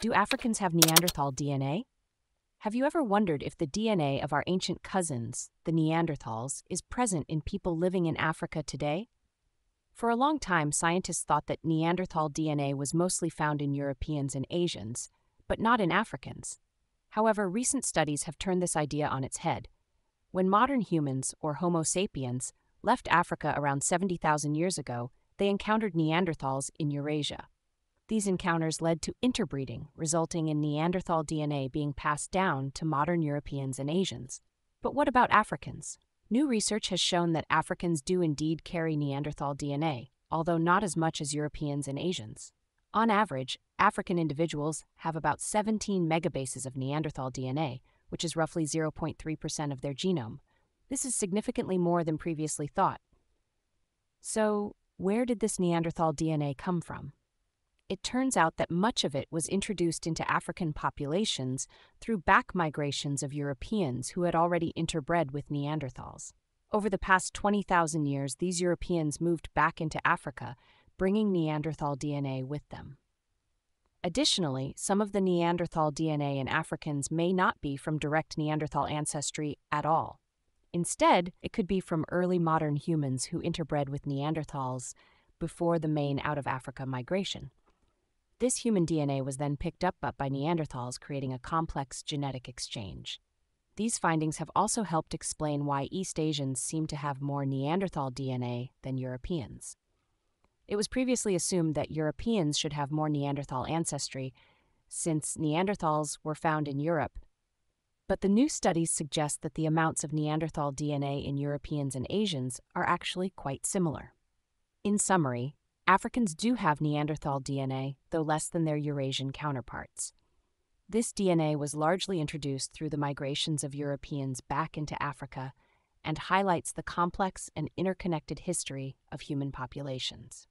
Do Africans have Neanderthal DNA? Have you ever wondered if the DNA of our ancient cousins, the Neanderthals, is present in people living in Africa today? For a long time, scientists thought that Neanderthal DNA was mostly found in Europeans and Asians, but not in Africans. However, recent studies have turned this idea on its head. When modern humans, or Homo sapiens, left Africa around 70,000 years ago, they encountered Neanderthals in Eurasia. These encounters led to interbreeding, resulting in Neanderthal DNA being passed down to modern Europeans and Asians. But what about Africans? New research has shown that Africans do indeed carry Neanderthal DNA, although not as much as Europeans and Asians. On average, African individuals have about 17 megabases of Neanderthal DNA, which is roughly 0.3% of their genome. This is significantly more than previously thought. So, where did this Neanderthal DNA come from? It turns out that much of it was introduced into African populations through back migrations of Europeans who had already interbred with Neanderthals. Over the past 20,000 years, these Europeans moved back into Africa, bringing Neanderthal DNA with them. Additionally, some of the Neanderthal DNA in Africans may not be from direct Neanderthal ancestry at all. Instead, it could be from early modern humans who interbred with Neanderthals before the main out of Africa migration. This human DNA was then picked up by Neanderthals, creating a complex genetic exchange. These findings have also helped explain why East Asians seem to have more Neanderthal DNA than Europeans. It was previously assumed that Europeans should have more Neanderthal ancestry, since Neanderthals were found in Europe. But the new studies suggest that the amounts of Neanderthal DNA in Europeans and Asians are actually quite similar. In summary, Africans do have Neanderthal DNA, though less than their Eurasian counterparts. This DNA was largely introduced through the migrations of Europeans back into Africa and highlights the complex and interconnected history of human populations.